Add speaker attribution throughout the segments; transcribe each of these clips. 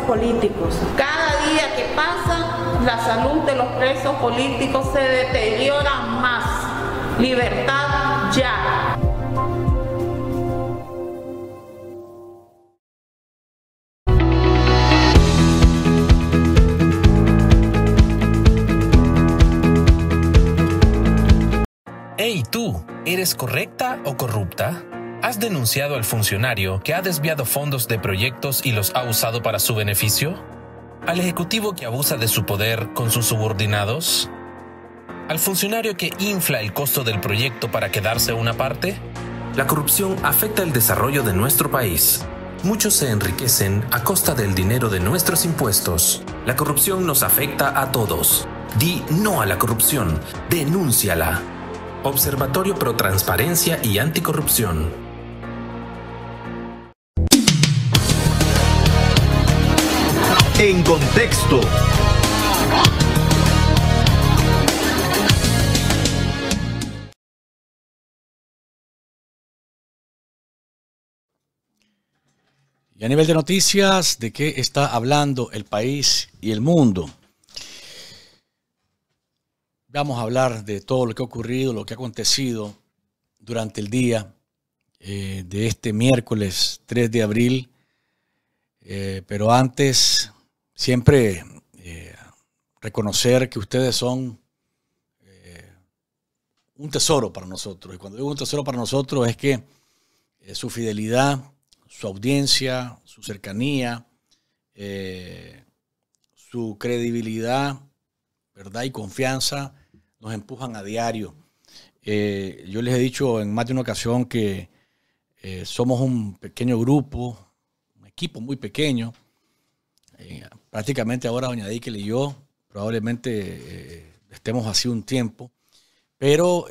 Speaker 1: políticos.
Speaker 2: Cada día que pasa, la salud de los presos políticos se deteriora más. Libertad ya.
Speaker 3: Hey tú, ¿eres correcta o corrupta? ¿Has denunciado al funcionario que ha desviado fondos de proyectos y los ha usado para su beneficio? ¿Al ejecutivo que abusa de su poder con sus subordinados? ¿Al funcionario que infla el costo del proyecto para quedarse una parte? La corrupción afecta el desarrollo de nuestro país. Muchos se enriquecen a costa del dinero de nuestros impuestos. La corrupción nos afecta a todos. Di no a la corrupción. Denúnciala. Observatorio Pro Transparencia y Anticorrupción.
Speaker 4: En contexto.
Speaker 5: Y a nivel de noticias, ¿de qué está hablando el país y el mundo? Vamos a hablar de todo lo que ha ocurrido, lo que ha acontecido durante el día eh, de este miércoles 3 de abril. Eh, pero antes, siempre eh, reconocer que ustedes son un tesoro para nosotros. Y cuando digo un tesoro para nosotros es que su fidelidad, su audiencia, su cercanía, su credibilidad, verdad y confianza nos empujan a diario. Eh, yo les he dicho en más de una ocasión que eh, somos un pequeño grupo, un equipo muy pequeño. Eh, prácticamente ahora Doña Dickel y yo probablemente estemos así un tiempo, pero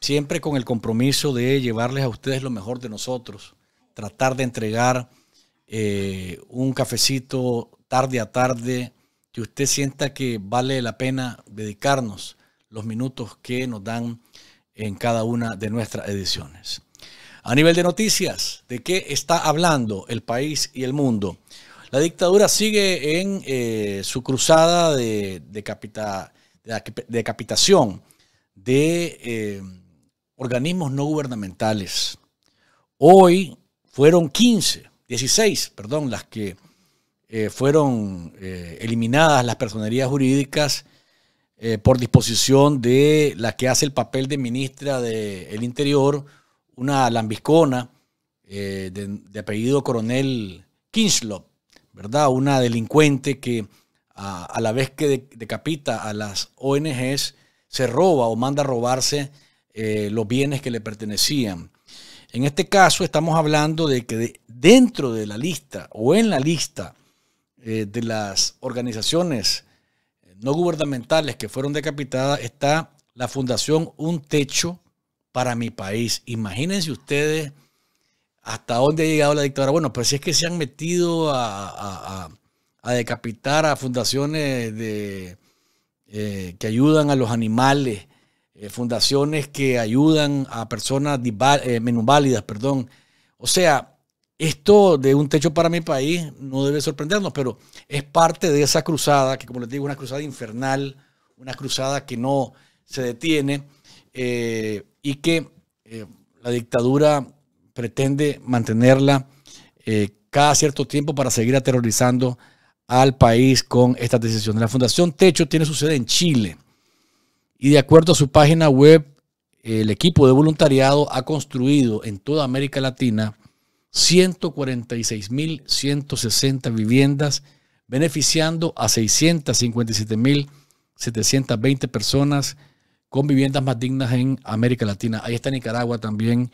Speaker 5: siempre con el compromiso de llevarles a ustedes lo mejor de nosotros, tratar de entregar un cafecito tarde a tarde que usted sienta que vale la pena dedicarnos los minutos que nos dan en cada una de nuestras ediciones. A nivel de noticias, ¿de qué está hablando el país y el mundo? La dictadura sigue en eh, su cruzada de, decapitación de eh, organismos no gubernamentales. Hoy fueron 15, 16, perdón, las que eh, fueron eliminadas las personerías jurídicas por disposición de la que hace el papel de ministra del Interior, una lambiscona eh, de, apellido coronel Kinslop, ¿verdad? Una delincuente que a, la vez que decapita a las ONGs, se roba o manda a robarse eh, los bienes que le pertenecían. En este caso estamos hablando de que dentro de la lista o en la lista de las organizaciones no gubernamentales que fueron decapitadas está la Fundación Un Techo para mi país. Imagínense ustedes hasta dónde ha llegado la dictadura. Bueno, pues si es que se han metido a, decapitar a fundaciones de, eh, que ayudan a los animales, eh, fundaciones que ayudan a personas eh, válidas, perdón. O sea, esto de un techo para mi país no debe sorprendernos, pero es parte de esa cruzada, que como les digo, una cruzada infernal, una cruzada que no se detiene eh, y que la dictadura pretende mantenerla eh, cada cierto tiempo para seguir aterrorizando al país con estas decisiones. La Fundación Techo tiene su sede en Chile y de acuerdo a su página web, el equipo de voluntariado ha construido en toda América Latina 146.160 viviendas, beneficiando a 657.720 personas con viviendas más dignas en América Latina. Ahí está Nicaragua también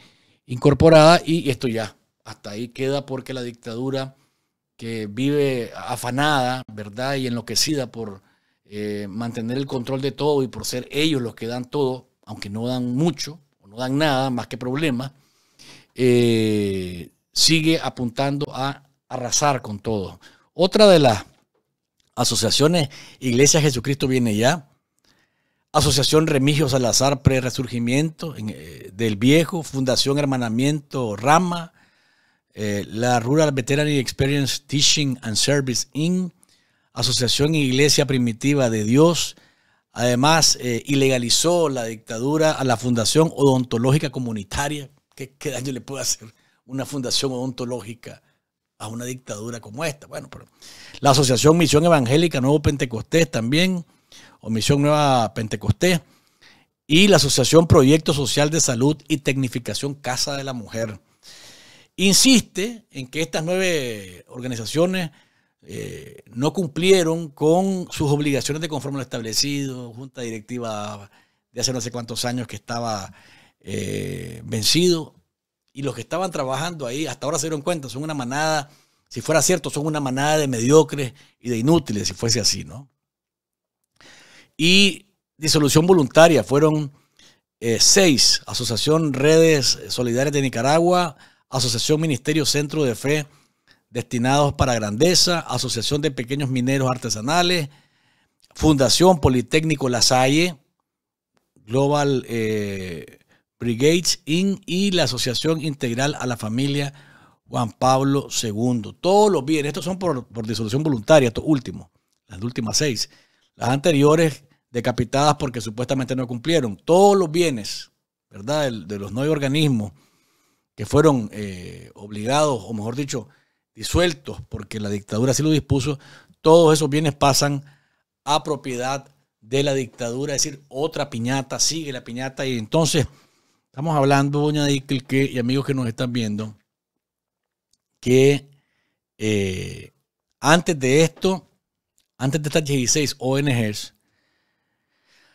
Speaker 5: incorporada y esto ya, hasta ahí queda porque la dictadura que vive afanada, ¿verdad? Y enloquecida por eh, mantener el control de todo y por ser ellos los que dan todo, aunque no dan mucho o no dan nada más que problemas, eh, sigue apuntando a arrasar con todo. Otra de las asociaciones, Iglesia Jesucristo viene ya, Asociación Remigio Salazar Pre-Resurgimiento eh, del Viejo, Fundación Hermanamiento Rama, eh, la Rural Veteranary Experience Teaching and Service Inc., Asociación Iglesia Primitiva de Dios. Además, eh, ilegalizó la dictadura a la Fundación Odontológica Comunitaria. ¿Qué, ¿Qué, daño le puede hacer una fundación odontológica a una dictadura como esta? Bueno, pero la Asociación Misión Evangélica Nuevo Pentecostés también, o Misión Nueva Pentecostés, y la Asociación Proyecto Social de Salud y Tecnificación Casa de la Mujer. Insiste en que estas nueve organizaciones eh, no cumplieron con sus obligaciones de conforme lo establecido, junta directiva de hace no sé cuántos años que estaba eh, vencido, y los que estaban trabajando ahí hasta ahora se dieron cuenta, son una manada, si fuera cierto, son una manada de mediocres y de inútiles, si fuese así, ¿no? Y disolución voluntaria, fueron eh, seis, Asociación Redes Solidarias de Nicaragua, Asociación Ministerio Centro de Fe, destinados para grandeza, Asociación de Pequeños Mineros Artesanales, Fundación Politécnico La Salle, Global eh, Brigades Inc. y la Asociación Integral a la Familia Juan Pablo II. Todos los bienes, estos son por, por disolución voluntaria, estos últimos, las últimas seis. Las anteriores decapitadas porque supuestamente no cumplieron. Todos los bienes, ¿verdad? De, los nueve organismos que fueron eh, obligados, o mejor dicho, disueltos, porque la dictadura así lo dispuso, todos esos bienes pasan a propiedad de la dictadura, es decir, otra piñata, sigue la piñata, y entonces estamos hablando, doña Dickel, y amigos que nos están viendo, que eh, antes de esto, antes de estas 16 ONGs,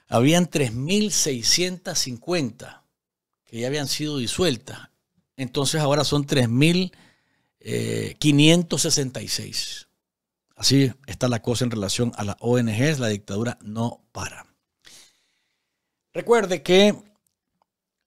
Speaker 5: habían 3.650 que ya habían sido disueltas. Entonces ahora son 3.566. Eh, Así está la cosa en relación a las ONGs. La dictadura no para. Recuerde que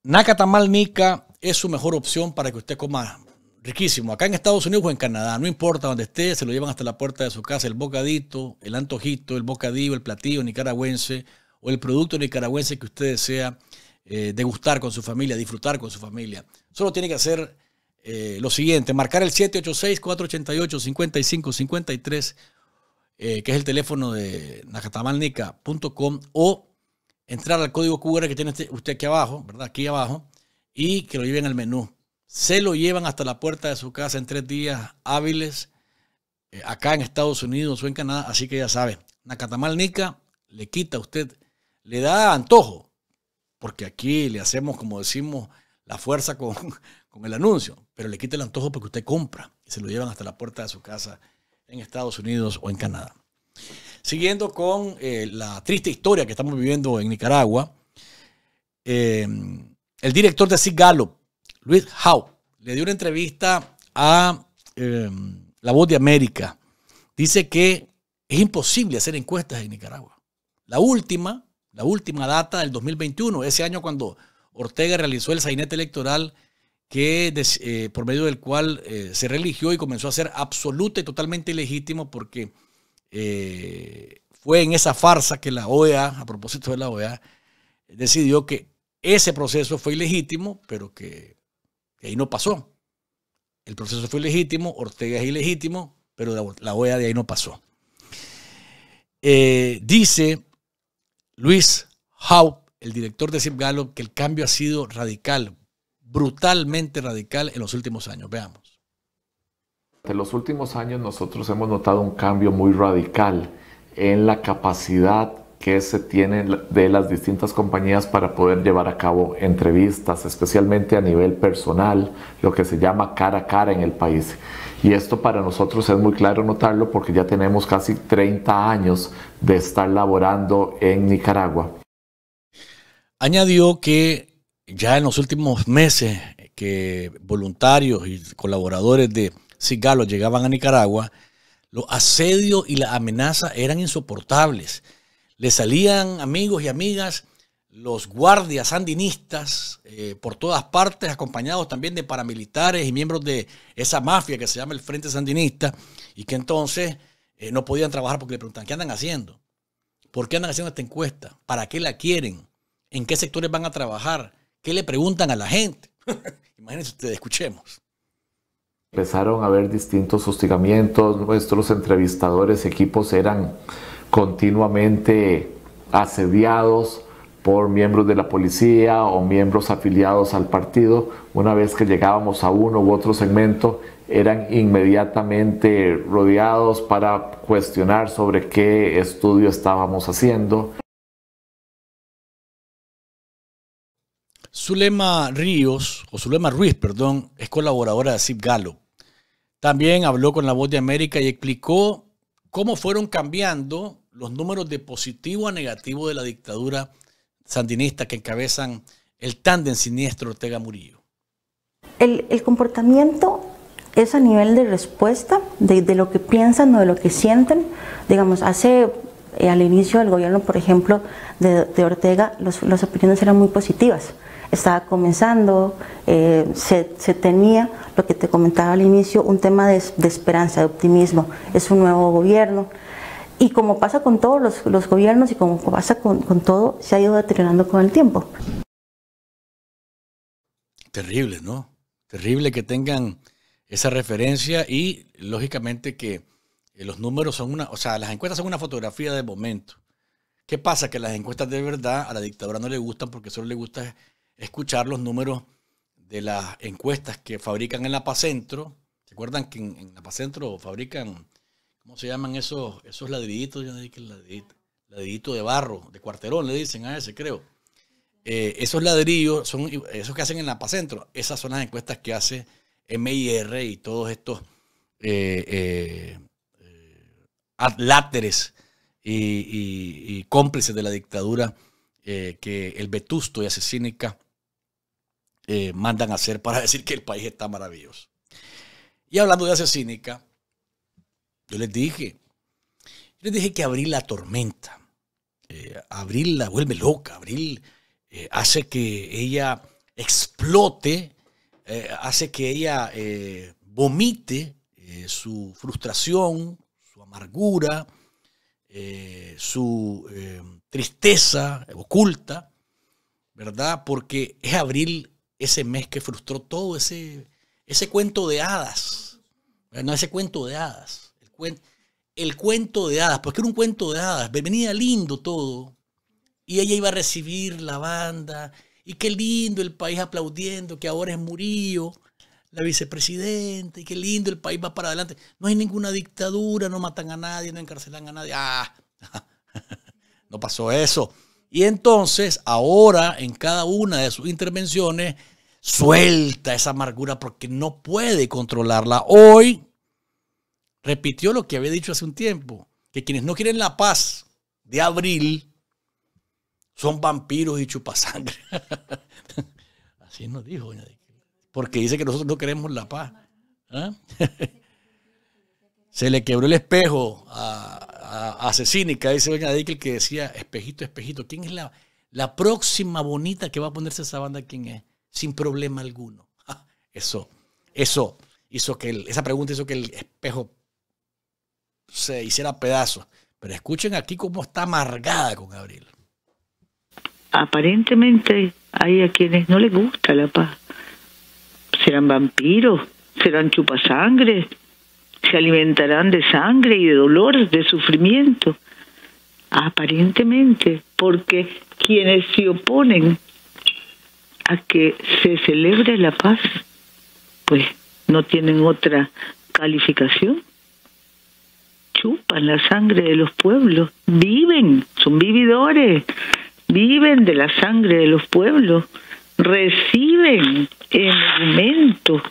Speaker 5: Nacatamal Nica es su mejor opción para que usted coma riquísimo. Acá en Estados Unidos o en Canadá, no importa donde esté, se lo llevan hasta la puerta de su casa. El bocadito, el antojito, el bocadillo, el platillo nicaragüense o el producto nicaragüense que usted desea eh, degustar con su familia, disfrutar con su familia. Solo tiene que hacer eh, lo siguiente, marcar el 786-488-5553, eh, que es el teléfono de nacatamalnica.com o entrar al código QR que tiene usted aquí abajo, ¿verdad? Aquí abajo, y que lo lleven al menú. Se lo llevan hasta la puerta de su casa en tres días hábiles, acá en Estados Unidos o en Canadá, así que ya sabe, Nacatamalnica le quita a usted, le da antojo, porque aquí le hacemos, como decimos, la fuerza con, con el anuncio, pero le quita el antojo porque usted compra y se lo llevan hasta la puerta de su casa en Estados Unidos o en Canadá. Siguiendo con eh, la triste historia que estamos viviendo en Nicaragua, eh, el director de SIG Gallup, Luis Howe, le dio una entrevista a eh, La Voz de América. Dice que es imposible hacer encuestas en Nicaragua. La última, la última data del 2021, ese año cuando Ortega realizó el sainete electoral que, eh, por medio del cual eh, se religió y comenzó a ser absoluta y totalmente ilegítimo porque eh, fue en esa farsa que la OEA, a propósito de la OEA, decidió que ese proceso fue ilegítimo, pero que, ahí no pasó. El proceso fue ilegítimo, Ortega es ilegítimo, pero la, la OEA de ahí no pasó. dice Luis Howe, el director de Zip que el cambio ha sido radical, brutalmente radical en los últimos años. Veamos.
Speaker 6: En los últimos años nosotros hemos notado un cambio muy radical en la capacidad que se tiene de las distintas compañías para poder llevar a cabo entrevistas, especialmente a nivel personal, lo que se llama cara a cara en el país. Y esto para nosotros es muy claro notarlo porque ya tenemos casi 30 años de estar laborando en Nicaragua.
Speaker 5: Añadió que ya en los últimos meses que voluntarios y colaboradores de Cigalo llegaban a Nicaragua, los asedios y la amenaza eran insoportables. Le salían amigos y amigas los guardias sandinistas eh, por todas partes, acompañados también de paramilitares y miembros de esa mafia que se llama el Frente Sandinista, y que entonces eh, no podían trabajar porque le preguntan, ¿qué andan haciendo? ¿Por qué andan haciendo esta encuesta? ¿Para qué la quieren? ¿En qué sectores van a trabajar? ¿Qué le preguntan a la gente? Imagínense ustedes, escuchemos.
Speaker 6: Empezaron a haber distintos hostigamientos, nuestros entrevistadores, equipos eran continuamente asediados por miembros de la policía o miembros afiliados al partido. Una vez que llegábamos a uno u otro segmento, eran inmediatamente rodeados para cuestionar sobre qué estudio estábamos haciendo.
Speaker 5: Zulema Ríos, o Zulema Ruiz, perdón, es colaboradora de CIP Galo. También habló con La Voz de América y explicó cómo fueron cambiando los números de positivo a negativo de la dictadura sandinista que encabezan el tándem siniestro Ortega Murillo.
Speaker 7: El, comportamiento es a nivel de respuesta, de, lo que piensan o de lo que sienten. Digamos, hace eh, al inicio del gobierno, por ejemplo, de, de Ortega, los, las opiniones eran muy positivas estaba comenzando, eh, se, se, tenía, lo que te comentaba al inicio, un tema de, de, esperanza, de optimismo. Es un nuevo gobierno. Y como pasa con todos los, gobiernos y como pasa con, todo, se ha ido deteriorando con el tiempo.
Speaker 5: Terrible, ¿no? Terrible que tengan esa referencia y lógicamente que los números son una, o sea, las encuestas son una fotografía de momento. ¿Qué pasa? Que las encuestas de verdad a la dictadura no le gustan porque solo le gusta escuchar los números de las encuestas que fabrican en la Pacentro. ¿Se acuerdan que en, en la Pacentro fabrican, ¿cómo se llaman esos, esos ladrillitos? Yo no dije ladrillito, ladrillito de barro, de cuarterón le dicen a ese, creo. Eh, esos ladrillos son esos que hacen en la Pacentro. Esas son las encuestas que hace MIR y todos estos eh, eh, láteres y, cómplices de la dictadura que el Vetusto y Asesínica eh, mandan a hacer para decir que el país está maravilloso. Y hablando de asesínica, yo les dije, yo les dije que Abril la tormenta, eh, Abril la vuelve loca, Abril eh, hace que ella explote, eh, hace que ella vomite su frustración, su amargura, su tristeza oculta, ¿verdad? Porque es Abril ese mes que frustró todo ese, ese cuento de hadas. No ese cuento de hadas. El, cuento, de hadas, porque era un cuento de hadas. Venía lindo todo. Y ella iba a recibir la banda. Y qué lindo el país aplaudiendo que ahora es Murillo, la vicepresidenta. Y qué lindo el país va para adelante. No hay ninguna dictadura, no matan a nadie, no encarcelan a nadie. Ah, no pasó eso. Y entonces, ahora, en cada una de sus intervenciones, suelta esa amargura porque no puede controlarla. Hoy repitió lo que había dicho hace un tiempo, que quienes no quieren la paz de abril son vampiros y chupasangre. Así nos dijo, porque dice que nosotros no queremos la paz. ¿Ah? Se le quebró el espejo a, a, a Cecínica, dice doña Dickel, que decía, espejito, espejito, ¿quién es la, la próxima bonita que va a ponerse esa banda? ¿Quién es? Sin problema alguno. Eso, eso hizo que, esa pregunta hizo que el espejo se hiciera pedazos. Pero escuchen aquí cómo está amargada con Gabriel.
Speaker 8: Aparentemente hay a quienes no les gusta la paz. Serán vampiros, serán chupasangre, se alimentarán de sangre y de dolor, de sufrimiento. Aparentemente, porque quienes se oponen a que se celebre la paz, pues no tienen otra calificación. Chupan la sangre de los pueblos, viven, son vividores, viven de la sangre de los pueblos, reciben el aumento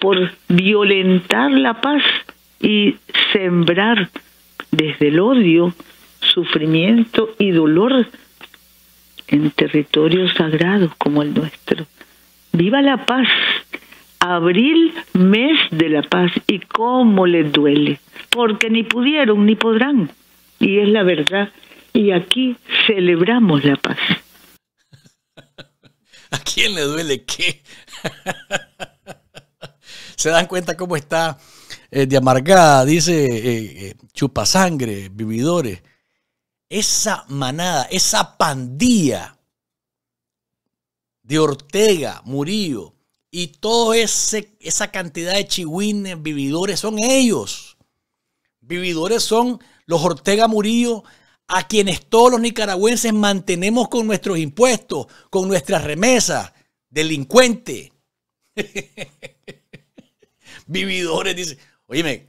Speaker 8: por violentar la paz y sembrar desde el odio, sufrimiento y dolor en territorios sagrados como el nuestro. Viva la paz. Abril, mes de la paz. ¿Y cómo les duele? Porque ni pudieron ni podrán. Y es la verdad. Y aquí celebramos la paz.
Speaker 5: ¿A quién le duele qué? se dan cuenta cómo está eh, de amargada, dice eh, eh, chupasangre, vividores. esa manada, esa pandilla de Ortega, Murillo y toda esa cantidad de chihuines, vividores, son ellos. Vividores son los Ortega Murillo a quienes todos los nicaragüenses mantenemos con nuestros impuestos, con nuestras remesas. Delincuente. Vividores, dice. Oíme,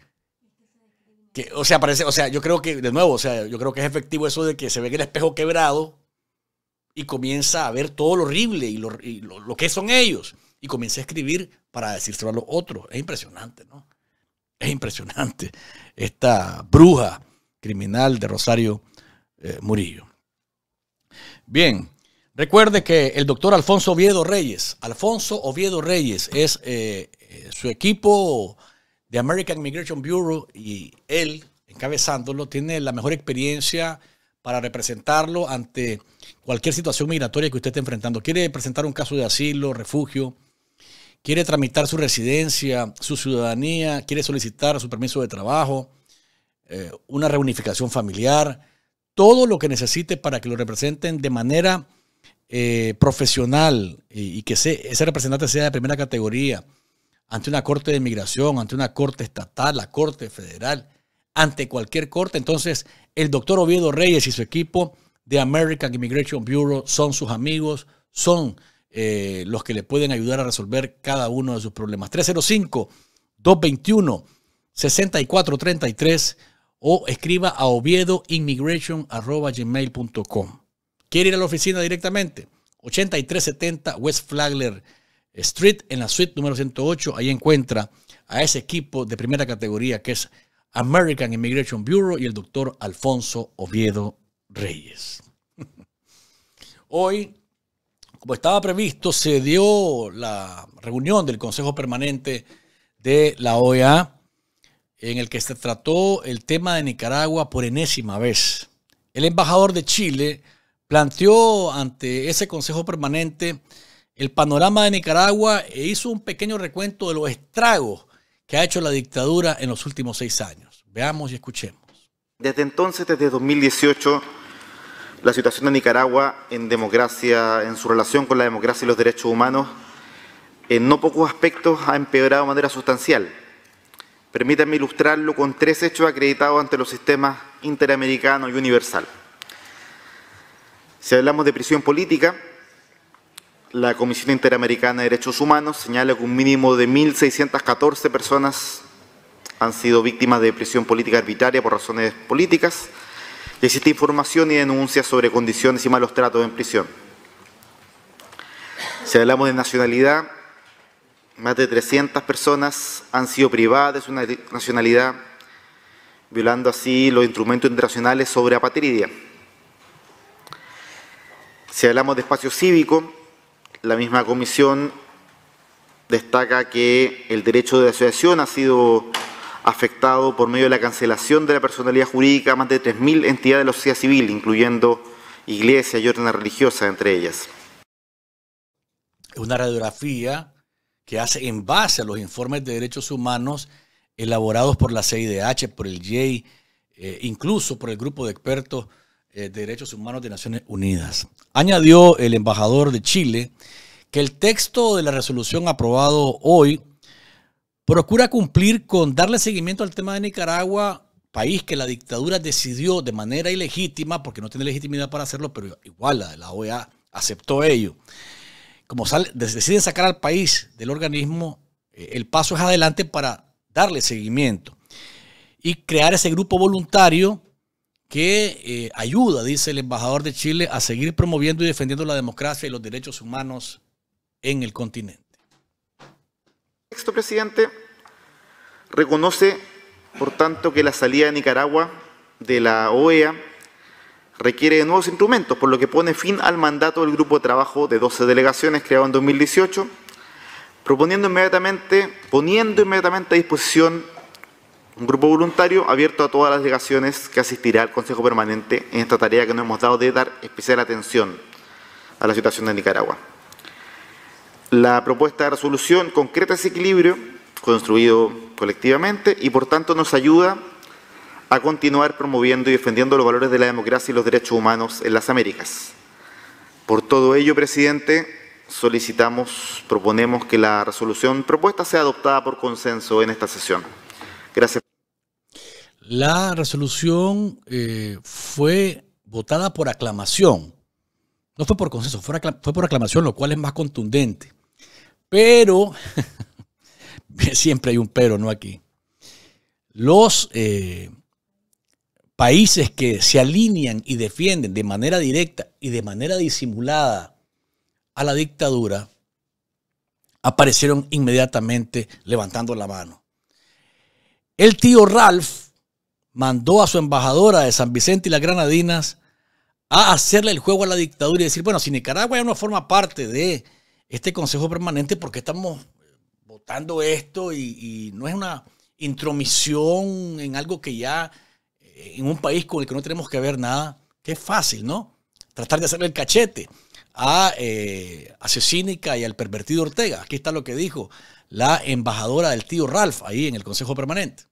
Speaker 5: que, o sea, parece, o sea, yo creo que, de nuevo, o sea, yo creo que es efectivo eso de que se ve el espejo quebrado y comienza a ver todo lo horrible y lo, lo que son ellos. Y comienza a escribir para decírselo a los otros. Es impresionante, ¿no? Es impresionante. Esta bruja criminal de Rosario eh, Murillo. Bien, recuerde que el doctor Alfonso Oviedo Reyes, Alfonso Oviedo Reyes es eh, eh, su equipo de American Immigration Bureau y él, encabezándolo, tiene la mejor experiencia para representarlo ante cualquier situación migratoria que usted esté enfrentando. Quiere presentar un caso de asilo, refugio, quiere tramitar su residencia, su ciudadanía, quiere solicitar su permiso de trabajo, una reunificación familiar, todo lo que necesite para que lo representen de manera eh, profesional y, que ese representante sea de primera categoría ante una corte de inmigración, ante una corte estatal, la corte federal, ante cualquier corte. Entonces, el doctor Oviedo Reyes y su equipo de American Immigration Bureau son sus amigos, son eh, los que le pueden ayudar a resolver cada uno de sus problemas. 305-221-6433 o escriba a oviedoimmigration.gmail.com. ¿Quiere ir a la oficina directamente? 8370 West Flagler Street en la suite número 108. Ahí encuentra a ese equipo de primera categoría que es American Immigration Bureau y el doctor Alfonso Oviedo Reyes. Hoy, como estaba previsto, se dio la reunión del Consejo Permanente de la OEA en el que se trató el tema de Nicaragua por enésima vez. El embajador de Chile planteó ante ese Consejo Permanente el panorama de Nicaragua e hizo un pequeño recuento de los estragos que ha hecho la dictadura en los últimos seis años. Veamos y escuchemos.
Speaker 9: Desde entonces, desde 2018, la situación de Nicaragua en democracia, en su relación con la democracia y los derechos humanos, en no pocos aspectos ha empeorado de manera sustancial. Permítanme ilustrarlo con tres hechos acreditados ante los sistemas interamericano y universal. Si hablamos de prisión política, la Comisión Interamericana de Derechos Humanos señala que un mínimo de 1.614 personas han sido víctimas de prisión política arbitraria por razones políticas existe información y denuncias sobre condiciones y malos tratos en prisión. Si hablamos de nacionalidad, más de 300 personas han sido privadas de su nacionalidad, violando así los instrumentos internacionales sobre apatridia. Si hablamos de espacio cívico, la misma comisión destaca que el derecho de asociación ha sido afectado por medio de la cancelación de la personalidad jurídica a más de 3.000 entidades de la sociedad civil, incluyendo iglesias y órdenes religiosas entre ellas.
Speaker 5: Una radiografía que hace en base a los informes de derechos humanos elaborados por la CIDH, por el JEI, eh, incluso por el grupo de expertos eh, de derechos humanos de Naciones Unidas. Añadió el embajador de Chile que el texto de la resolución aprobado hoy procura cumplir con darle seguimiento al tema de Nicaragua, país que la dictadura decidió de manera ilegítima, porque no tiene legitimidad para hacerlo, pero igual la, la OEA aceptó ello como deciden sacar al país del organismo, eh, el paso es adelante para darle seguimiento y crear ese grupo voluntario que eh, ayuda, dice el embajador de Chile, a seguir promoviendo y defendiendo la democracia y los derechos humanos en el continente.
Speaker 9: El texto, presidente, reconoce, por tanto, que la salida de Nicaragua de la OEA requiere de nuevos instrumentos, por lo que pone fin al mandato del grupo de trabajo de 12 delegaciones creado en 2018, proponiendo inmediatamente, poniendo inmediatamente a disposición un grupo voluntario abierto a todas las delegaciones que asistirá al Consejo Permanente en esta tarea que nos hemos dado de dar especial atención a la situación de Nicaragua. La propuesta de resolución concreta ese equilibrio construido colectivamente y por tanto nos ayuda a continuar promoviendo y defendiendo los valores de la democracia y los derechos humanos en las Américas. Por todo ello, presidente, solicitamos, proponemos que la resolución propuesta sea adoptada por consenso en esta sesión. Gracias.
Speaker 5: La resolución eh, fue votada por aclamación. No fue por consenso, fue, por aclamación, lo cual es más contundente. Pero, siempre hay un pero, ¿no? Aquí. Los eh, países que se alinean y defienden de manera directa y de manera disimulada a la dictadura, aparecieron inmediatamente levantando la mano. El tío Ralph mandó a su embajadora de San Vicente y las Granadinas a hacerle el juego a la dictadura y decir, bueno, si Nicaragua ya no forma parte de este Consejo Permanente, ¿por qué estamos votando esto y, no es una intromisión en algo que ya, eh, en un país con el que no tenemos que ver nada, que es fácil, ¿no? Tratar de hacerle el cachete a, eh, a y al pervertido Ortega. Aquí está lo que dijo la embajadora del tío Ralph ahí en el Consejo Permanente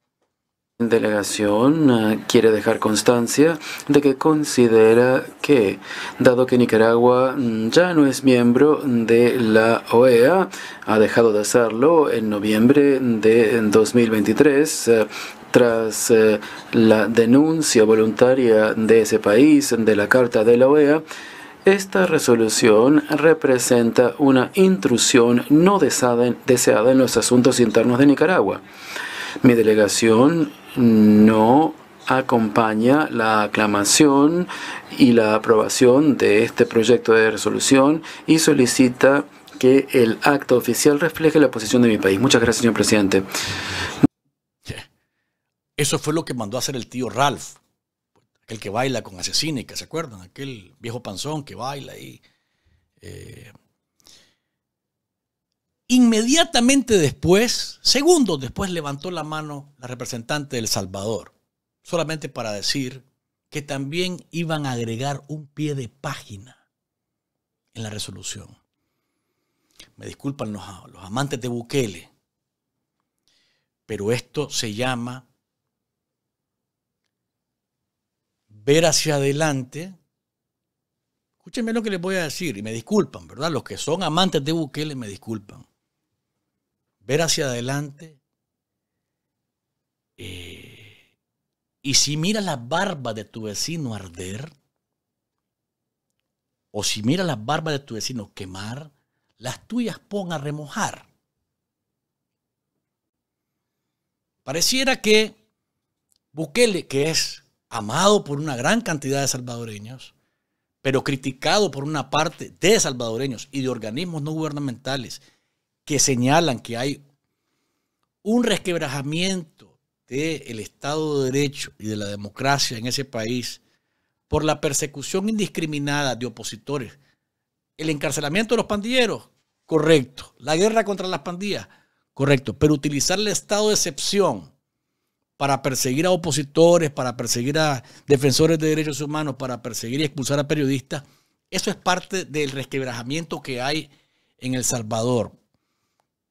Speaker 10: delegación uh, quiere dejar constancia de que considera que, dado que Nicaragua mm, ya no es miembro de la OEA, ha dejado de hacerlo en noviembre de 2023, uh, tras uh, la denuncia voluntaria de ese país de la Carta de la OEA, esta resolución representa una intrusión no deseada en los asuntos internos de Nicaragua. Mi delegación no acompaña la aclamación y la aprobación de este proyecto de resolución y solicita que el acto oficial refleje la posición de mi país. Muchas gracias, señor presidente.
Speaker 5: Eso fue lo que mandó a hacer el tío Ralph, aquel que baila con que ¿se acuerdan? Aquel viejo panzón que baila ahí. Eh, Inmediatamente después, segundos después, levantó la mano la representante del Salvador, solamente para decir que también iban a agregar un pie de página en la resolución. Me disculpan los, los amantes de Bukele, pero esto se llama ver hacia adelante. Escúchenme lo que les voy a decir y me disculpan, ¿verdad? Los que son amantes de Bukele me disculpan ver hacia adelante. Eh, y si mira la barba de tu vecino arder, o si mira la barba de tu vecino quemar, las tuyas pon a remojar. Pareciera que Bukele, que es amado por una gran cantidad de salvadoreños, pero criticado por una parte de salvadoreños y de organismos no gubernamentales que señalan que hay un resquebrajamiento del Estado de Derecho y de la democracia en ese país por la persecución indiscriminada de opositores. El encarcelamiento de los pandilleros, correcto. La guerra contra las pandillas, correcto. Pero utilizar el estado de excepción para perseguir a opositores, para perseguir a defensores de derechos humanos, para perseguir y expulsar a periodistas, eso es parte del resquebrajamiento que hay en El Salvador.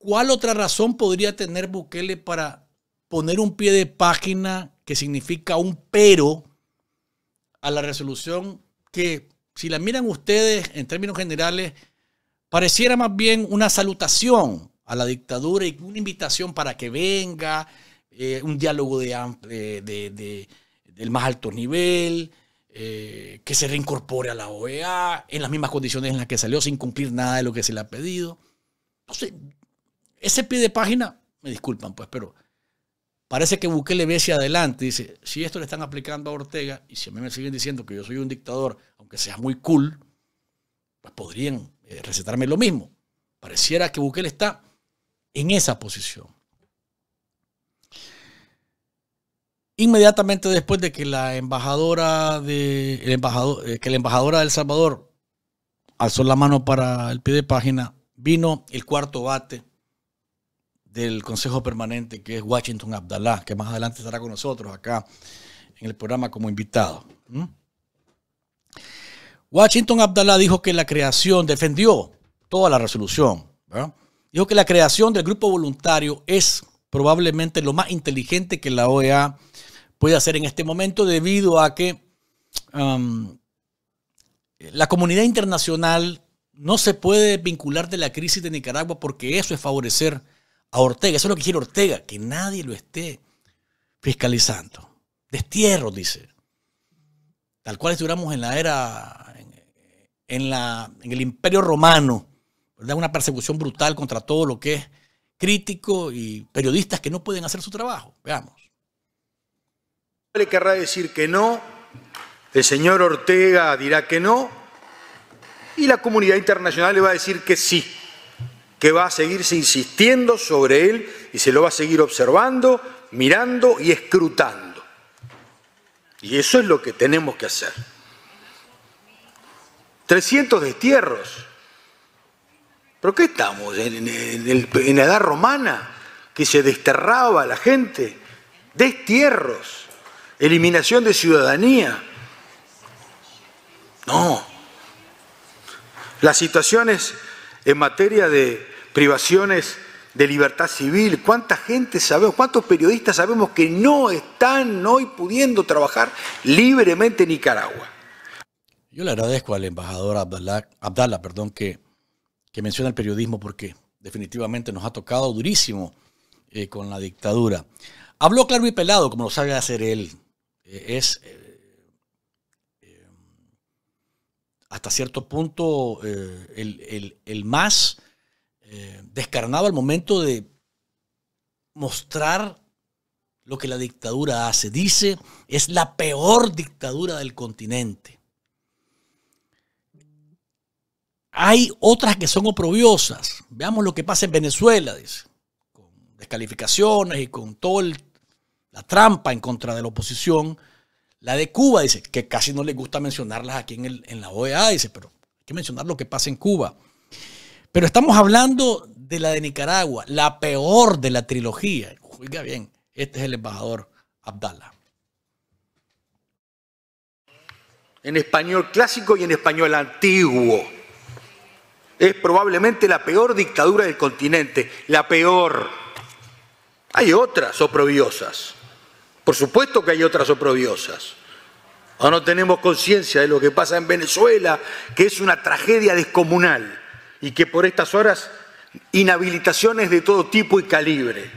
Speaker 5: ¿Cuál otra razón podría tener Bukele para poner un pie de página que significa un pero a la resolución que, si la miran ustedes en términos generales, pareciera más bien una salutación a la dictadura y una invitación para que venga, eh, un diálogo de, del más alto nivel, eh, que se reincorpore a la OEA en las mismas condiciones en las que salió sin cumplir nada de lo que se le ha pedido. Entonces, ese pie de página, me disculpan pues, pero parece que Bukele ve hacia adelante y dice, si esto le están aplicando a Ortega y si a mí me siguen diciendo que yo soy un dictador, aunque sea muy cool, pues podrían eh, recetarme lo mismo. Pareciera que Bukele está en esa posición. Inmediatamente después de que la embajadora de el eh, que la embajadora de El Salvador alzó la mano para el pie de página, vino el cuarto bate del Consejo Permanente, que es Washington Abdallah, que más adelante estará con nosotros acá en el programa como invitado. Washington Abdallah dijo que la creación, defendió toda la resolución, dijo que la creación del grupo voluntario es probablemente lo más inteligente que la OEA puede hacer en este momento debido a que la comunidad internacional no se puede vincular de la crisis de Nicaragua porque eso es favorecer a Ortega. Eso es lo que quiere Ortega, que nadie lo esté fiscalizando. Destierro, dice. Tal cual estuviéramos en la era, en, la, en el imperio romano, ¿verdad? Una persecución brutal contra todo lo que es crítico y periodistas que no pueden hacer su trabajo. Veamos.
Speaker 11: Le querrá decir que no, el señor Ortega dirá que no, y la comunidad internacional le va a decir que sí, que va a seguirse insistiendo sobre él y se lo va a seguir observando, mirando y escrutando. Y eso es lo que tenemos que hacer. 300 destierros. ¿Pero qué estamos? ¿En, en la edad romana? Que se desterraba a la gente. Destierros. Eliminación de ciudadanía. No, las situaciones en materia de privaciones de libertad civil, cuánta gente sabemos, cuántos periodistas sabemos que no están hoy pudiendo trabajar libremente en Nicaragua.
Speaker 5: Yo le agradezco al embajador Abdallah, perdón, que, que, menciona el periodismo porque definitivamente nos ha tocado durísimo eh, con la dictadura. Habló claro y pelado, como lo sabe hacer él. Eh, es eh, hasta cierto punto eh, el, más eh, descarnado al momento de mostrar lo que la dictadura hace. Dice, es la peor dictadura del continente. Hay otras que son oprobiosas. Veamos lo que pasa en Venezuela, dice, con descalificaciones y con toda la trampa en contra de la oposición la de Cuba, dice, que casi no le gusta mencionarlas aquí en, la OEA, dice, pero hay que mencionar lo que pasa en Cuba. Pero estamos hablando de la de Nicaragua, la peor de la trilogía. Oiga bien, este es el embajador Abdallah.
Speaker 11: En español clásico y en español antiguo. Es probablemente la peor dictadura del continente, la peor. Hay otras oprobiosas. Por supuesto que hay otras oprobiosas. ¿O no tenemos conciencia de lo que pasa en Venezuela, que es una tragedia descomunal y que por estas horas inhabilitaciones de todo tipo y calibre,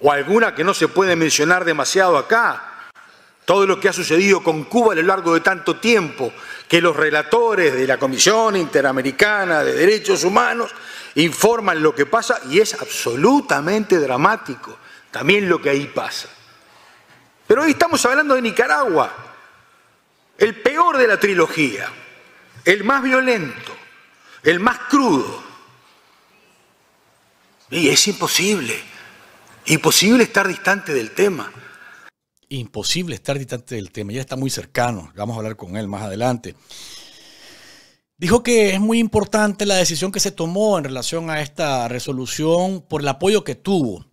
Speaker 11: o alguna que no se puede mencionar demasiado acá, todo lo que ha sucedido con Cuba a lo largo de tanto tiempo, que los relatores de la Comisión Interamericana de Derechos Humanos informan lo que pasa y es absolutamente dramático también lo que ahí pasa. Pero hoy estamos hablando de Nicaragua, el peor de la trilogía, el más violento, el más crudo. Y es imposible, imposible estar distante del tema.
Speaker 5: Imposible estar distante del tema, ya está muy cercano, vamos a hablar con él más adelante. Dijo que es muy importante la decisión que se tomó en relación a esta resolución por el apoyo que tuvo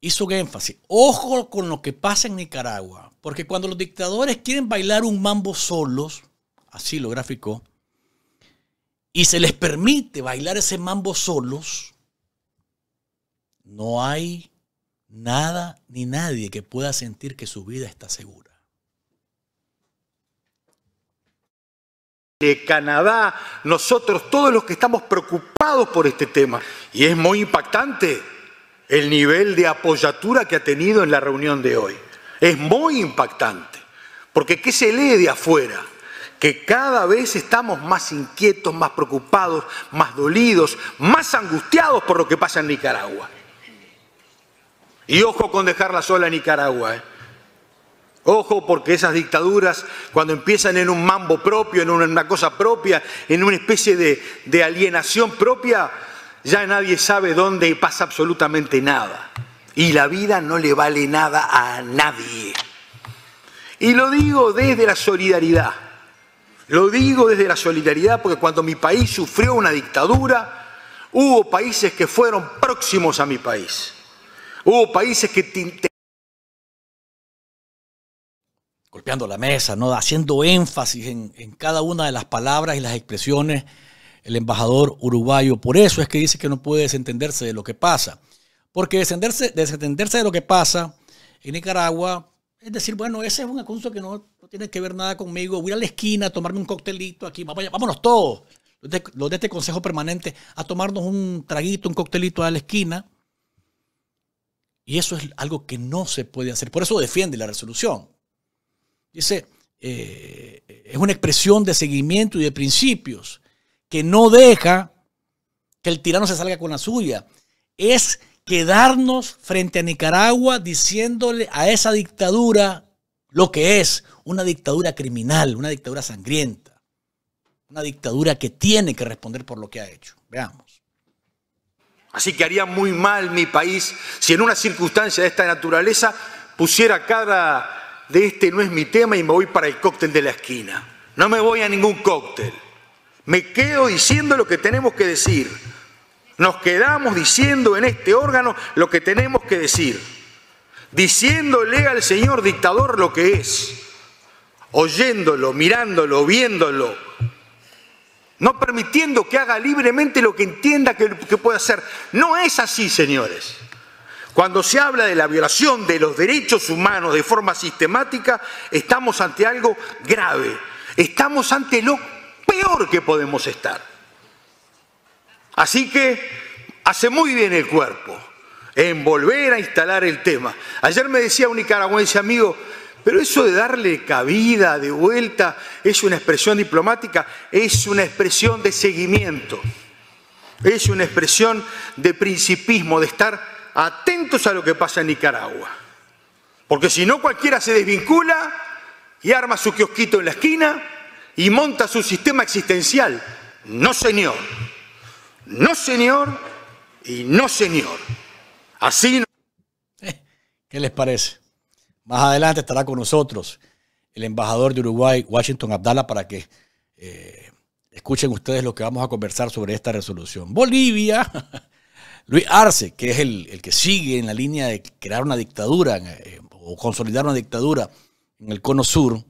Speaker 5: hizo énfasis, ojo con lo que pasa en Nicaragua, porque cuando los dictadores quieren bailar un mambo solos, así lo graficó, y se les permite bailar ese mambo solos, no hay nada ni nadie que pueda sentir que su vida está segura.
Speaker 11: De Canadá, nosotros todos los que estamos preocupados por este tema, y es muy impactante el nivel de apoyatura que ha tenido en la reunión de hoy. Es muy impactante, porque ¿qué se lee de afuera? Que cada vez estamos más inquietos, más preocupados, más dolidos, más angustiados por lo que pasa en Nicaragua. Y ojo con dejarla sola en Nicaragua. ¿eh? Ojo porque esas dictaduras, cuando empiezan en un mambo propio, en una cosa propia, en una especie de, de alienación propia, ya nadie sabe dónde pasa absolutamente nada. Y la vida no le vale nada a nadie. Y lo digo desde la solidaridad. Lo digo desde la solidaridad porque cuando mi país sufrió una dictadura, hubo países que fueron próximos a mi país. Hubo países que...
Speaker 5: Golpeando la mesa, ¿no? haciendo énfasis en, cada una de las palabras y las expresiones el embajador uruguayo. Por eso es que dice que no puede desentenderse de lo que pasa. Porque desentenderse de lo que pasa en Nicaragua Es decir, bueno, ese es un asunto que no, tiene que ver nada conmigo. Voy a la esquina a tomarme un coctelito aquí. Vamos, vámonos todos, los de, los de este consejo permanente, a tomarnos un traguito, un coctelito a la esquina. Y eso es algo que no se puede hacer. Por eso defiende la resolución. Dice, eh, es una expresión de seguimiento y de principios que no deja que el tirano se salga con la suya. Es quedarnos frente a Nicaragua diciéndole a esa dictadura lo que es una dictadura criminal, una dictadura sangrienta, una dictadura que tiene que responder por lo que ha hecho. Veamos.
Speaker 11: Así que haría muy mal mi país si en una circunstancia de esta naturaleza pusiera cara de este no es mi tema y me voy para el cóctel de la esquina. No me voy a ningún cóctel. Me quedo diciendo lo que tenemos que decir. Nos quedamos diciendo en este órgano lo que tenemos que decir. Diciéndole al señor dictador lo que es. Oyéndolo, mirándolo, viéndolo. No permitiendo que haga libremente lo que entienda que, que puede hacer. No es así, señores. Cuando se habla de la violación de los derechos humanos de forma sistemática, estamos ante algo grave. Estamos ante lo peor que podemos estar. Así que hace muy bien el cuerpo en volver a instalar el tema. Ayer me decía un nicaragüense amigo, pero eso de darle cabida de vuelta es una expresión diplomática, es una expresión de seguimiento, es una expresión de principismo, de estar atentos a lo que pasa en Nicaragua. Porque si no, cualquiera se desvincula y arma su kiosquito en la esquina y monta su sistema existencial. No, señor. No, señor. Y no, señor. Así no.
Speaker 5: ¿Qué les parece? Más adelante estará con nosotros el embajador de Uruguay, Washington Abdala, para que eh, escuchen ustedes lo que vamos a conversar sobre esta resolución. Bolivia Luis Arce, que es el, que sigue en la línea de crear una dictadura eh, o consolidar una dictadura en el cono sur,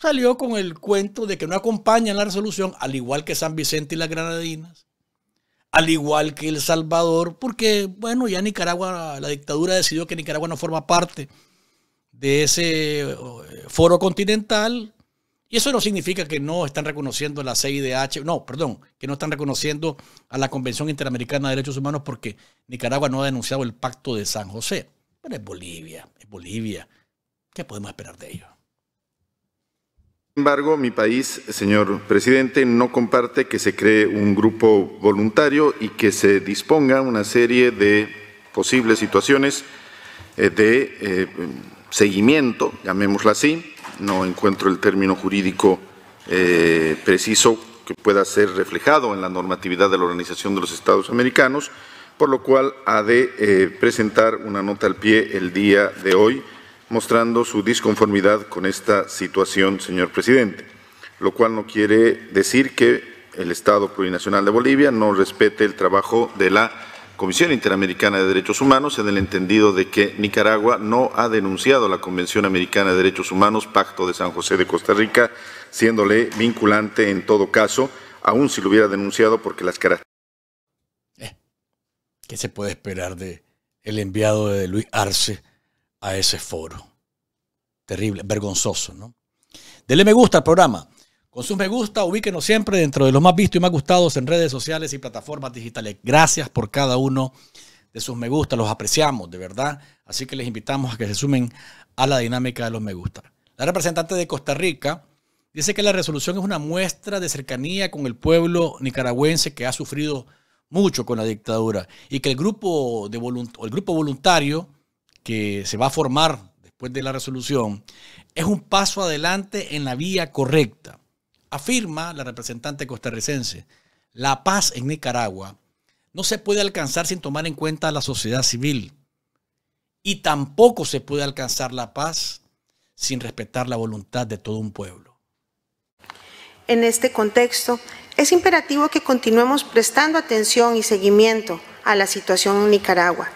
Speaker 5: salió con el cuento de que no acompañan la resolución, al igual que San Vicente y las Granadinas, al igual que El Salvador, porque, bueno, ya Nicaragua, la dictadura decidió que Nicaragua no forma parte de ese eh, foro continental y eso no significa que no están reconociendo la CIDH, no, perdón, que no están reconociendo a la Convención Interamericana de Derechos Humanos porque Nicaragua no ha denunciado el Pacto de San José. Pero es Bolivia, es Bolivia. ¿Qué podemos esperar de ello?
Speaker 12: Sin embargo, mi país, señor presidente, no comparte que se cree un grupo voluntario y que se disponga una serie de posibles situaciones eh, de eh, seguimiento, llamémosla así, no encuentro el término jurídico eh, preciso que pueda ser reflejado en la normatividad de la Organización de los Estados Americanos, por lo cual ha de presentar una nota al pie el día de hoy mostrando su disconformidad con esta situación, señor presidente, lo cual no quiere decir que el Estado Plurinacional de Bolivia no respete el trabajo de la Comisión Interamericana de Derechos Humanos en el entendido de que Nicaragua no ha denunciado la Convención Americana de Derechos Humanos, Pacto de San José de Costa Rica, siéndole vinculante en todo caso, aun si lo hubiera denunciado porque las características...
Speaker 5: Eh, ¿Qué se puede esperar de el enviado de Luis Arce a ese foro? Terrible, vergonzoso, ¿no? Dele me gusta al programa. Con sus me gusta, ubíquenos siempre dentro de los más vistos y más gustados en redes sociales y plataformas digitales. Gracias por cada uno de sus me gusta, los apreciamos de verdad. Así que les invitamos a que se sumen a la dinámica de los me gusta. La representante de Costa Rica dice que la resolución es una muestra de cercanía con el pueblo nicaragüense que ha sufrido mucho con la dictadura y que el grupo, de el grupo voluntario que se va a formar después de la resolución es un paso adelante en la vía correcta afirma la representante costarricense, la paz en Nicaragua no se puede alcanzar sin tomar en cuenta a la sociedad civil. Y tampoco se puede alcanzar la paz sin respetar la voluntad de todo un pueblo.
Speaker 13: En este contexto, es imperativo que continuemos prestando atención y seguimiento a la situación en Nicaragua.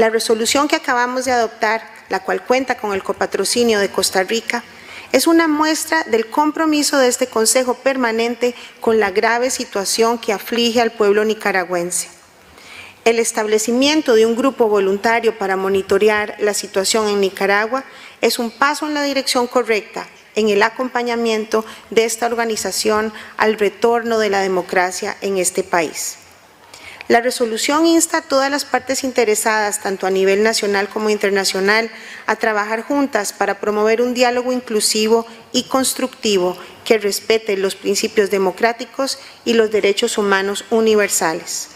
Speaker 13: La resolución que acabamos de adoptar, la cual cuenta con el copatrocinio de Costa Rica, es una muestra del compromiso de este Consejo Permanente con la grave situación que aflige al pueblo nicaragüense. El establecimiento de un grupo voluntario para monitorear la situación en Nicaragua es un paso en la dirección correcta en el acompañamiento de esta organización al retorno de la democracia en este país. La resolución insta a todas las partes interesadas, tanto a nivel nacional como internacional, a trabajar juntas para promover un diálogo inclusivo y constructivo que respete los principios democráticos y los derechos humanos universales.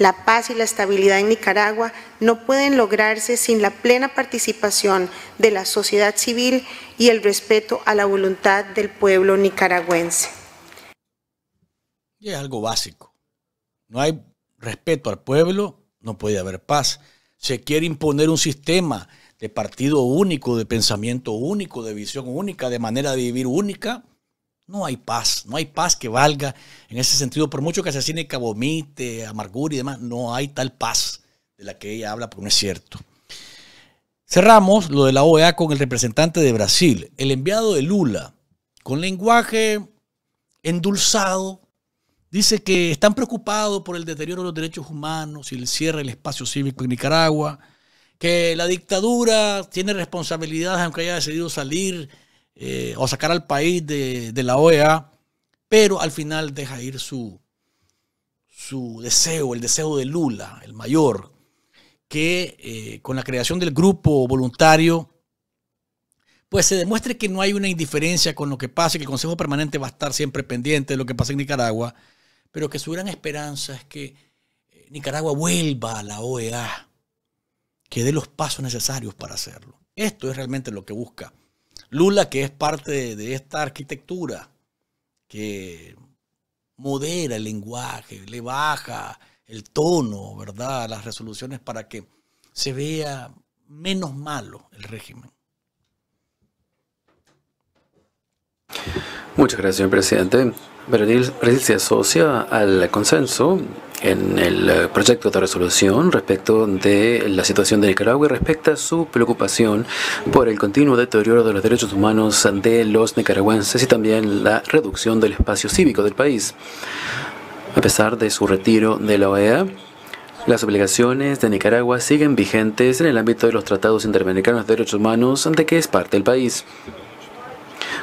Speaker 13: La paz y la estabilidad en Nicaragua no pueden lograrse sin la plena participación de la sociedad civil y el respeto a la voluntad del pueblo nicaragüense.
Speaker 5: Y es algo básico. No hay respeto al pueblo, no puede haber paz. Se quiere imponer un sistema de partido único, de pensamiento único, de visión única, de manera de vivir única. No hay paz, no hay paz que valga en ese sentido, por mucho que asesine Cabomite, Amargura y demás, no hay tal paz de la que ella habla, porque no es cierto. Cerramos lo de la OEA con el representante de Brasil, el enviado de Lula, con lenguaje endulzado, Dice que están preocupados por el deterioro de los derechos humanos y el cierre del espacio cívico en Nicaragua, que la dictadura tiene responsabilidades aunque haya decidido salir eh, o sacar al país de, la OEA, pero al final deja ir su, su deseo, el deseo de Lula, el mayor, que eh, con la creación del grupo voluntario, pues se demuestre que no hay una indiferencia con lo que pasa, que el Consejo Permanente va a estar siempre pendiente de lo que pasa en Nicaragua, pero que su gran esperanza es que eh, Nicaragua vuelva a la OEA, que dé los pasos necesarios para hacerlo. Esto es realmente lo que busca Lula, que es parte de, esta arquitectura que modera el lenguaje, le baja el tono, ¿verdad? Las resoluciones para que se vea menos malo el régimen.
Speaker 10: Muchas gracias, presidente. Brasil, se asocia al consenso en el eh, proyecto de resolución respecto de la situación de Nicaragua y respecto a su preocupación por el continuo deterioro de los derechos humanos de los nicaragüenses y también la reducción del espacio cívico del país. A pesar de su retiro de la OEA, las obligaciones de Nicaragua siguen vigentes en el ámbito de los tratados interamericanos de derechos humanos de que es parte el país.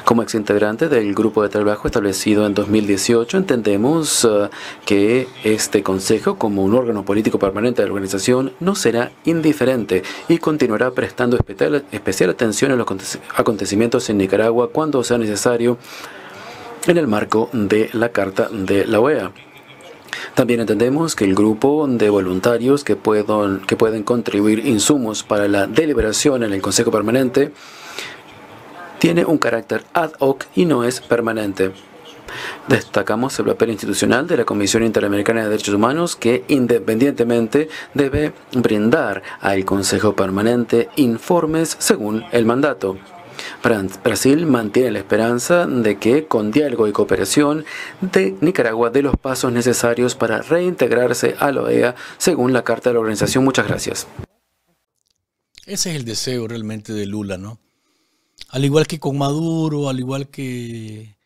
Speaker 10: Como exintegrante del grupo de trabajo establecido en 2018, entendemos uh, que este Consejo, como un órgano político permanente de la organización, no será indiferente y continuará prestando especial, especial atención a los acontecimientos en Nicaragua cuando sea necesario en el marco de la Carta de la OEA. También entendemos que el grupo de voluntarios que, que pueden contribuir insumos para la deliberación en el Consejo Permanente tiene un carácter ad hoc y no es permanente. Destacamos el papel institucional de la Comisión Interamericana de Derechos Humanos que independientemente debe brindar al Consejo Permanente informes según el mandato. Brasil mantiene la esperanza de que con diálogo y cooperación de Nicaragua dé los pasos necesarios para reintegrarse a la OEA según la Carta de la Organización. Muchas gracias.
Speaker 5: Ese es el deseo realmente de Lula, ¿no? Al igual que con Maduro, al igual que,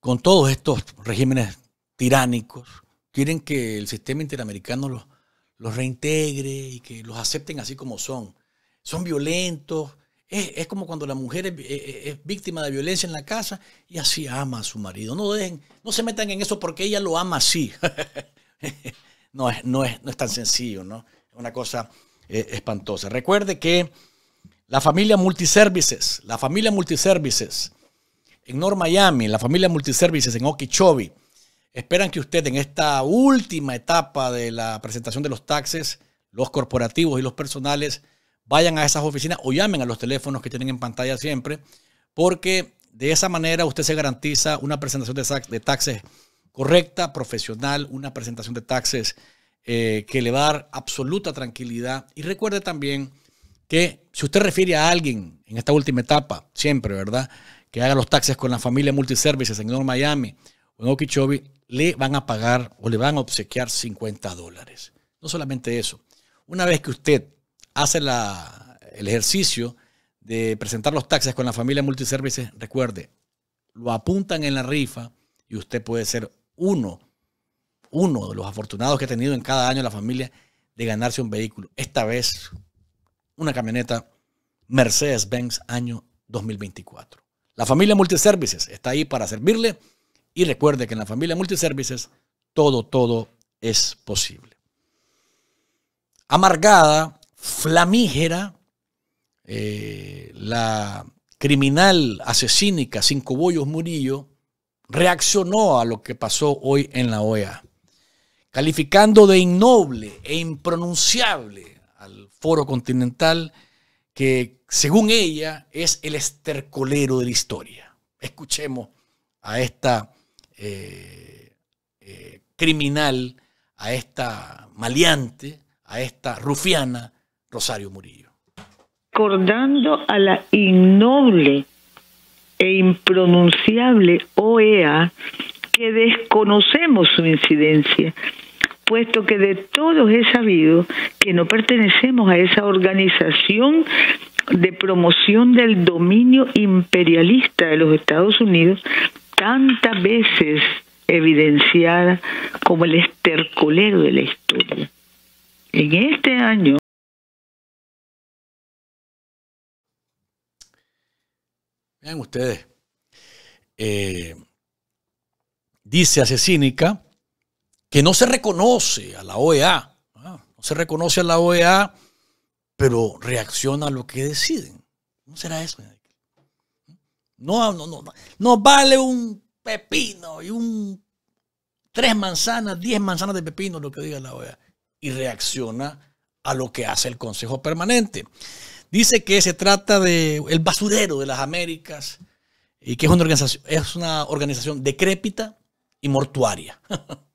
Speaker 5: con todos estos regímenes tiránicos, quieren que el sistema interamericano los, los reintegre y que los acepten así como son. Son violentos. Es, como cuando la mujer es, víctima de violencia en la casa y así ama a su marido. No, dejen, no se metan en eso porque ella lo ama así. no, es, no, es, no es tan sencillo, ¿no? Es una cosa eh, espantosa. Recuerde que la familia Multiservices, la familia Multiservices en North Miami, la familia Multiservices en Okeechobee, esperan que usted en esta última etapa de la presentación de los taxes, los corporativos y los personales, vayan a esas oficinas o llamen a los teléfonos que tienen en pantalla siempre, porque de esa manera usted se garantiza una presentación de taxes correcta, profesional, una presentación de taxes eh, que le va a dar absoluta tranquilidad. Y recuerde también que si usted refiere a alguien en esta última etapa, siempre, ¿verdad? Que haga los taxes con la familia Multiservices en North Miami o en Okeechobee, le van a pagar o le van a obsequiar 50 dólares. No solamente eso. Una vez que usted hace el ejercicio de presentar los taxes con la familia Multiservices, recuerde, lo apuntan en la rifa y usted puede ser uno uno de los afortunados que ha tenido en cada año la familia de ganarse un vehículo. Esta vez una camioneta Mercedes-Benz año 2024. La familia Multiservices está ahí para servirle y recuerde que en la familia Multiservices todo, todo es posible. Amargada, flamígera, eh, la criminal asesínica Cinco Bollos Murillo reaccionó a lo que pasó hoy en la OEA, calificando de innoble e impronunciable al foro continental que, según ella, es el estercolero de la historia. Escuchemos a esta eh, eh, criminal, a esta maleante, a esta rufiana, Rosario Murillo.
Speaker 8: Recordando a la innoble e impronunciable OEA que desconocemos su incidencia, puesto que de todos he sabido que no pertenecemos a esa organización de promoción del dominio imperialista de los Estados Unidos, tantas veces evidenciada como el estercolero de la historia. En este año
Speaker 5: Vean ustedes, eh, dice Asesínica que no se reconoce a la OEA, no se reconoce a la OEA, pero reacciona a lo que deciden. ¿No será eso? No, no, no, no vale un pepino y un tres manzanas, diez manzanas de pepino, lo que diga la OEA, y reacciona a lo que hace el Consejo Permanente. Dice que se trata de el basurero de las Américas y que es una organización, es una organización decrépita y mortuaria.